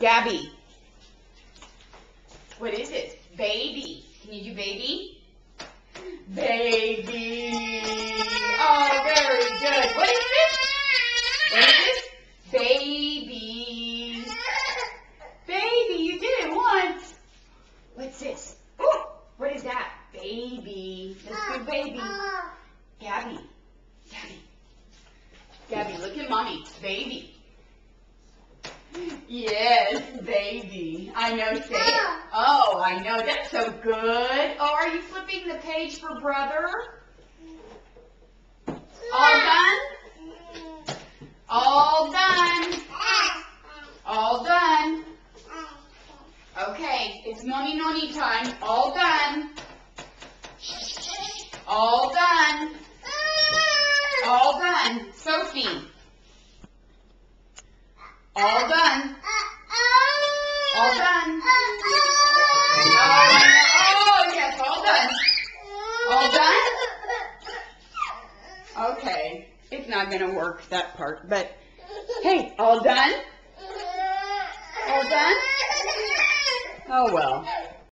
Gabi. What is it? Baby. Can you do baby? Baby. Oh, very good. What is this? What is this? Baby. Baby, you did it once. What's this? Ooh, what is that? Baby. Let's do baby. Gabi. Gabi. Gabi, look at mommy. Baby. Yes, baby. I know, say it. Oh, I know. That's so good. Oh, are you flipping the page for brother? All done? All done. All done. Okay, it's noni noni time. All done. All done. All done. Sophie. All done. All done. Oh, yes, all done. All done? Okay. It's not going to work, that part. But, hey, all done? All done? Oh, well.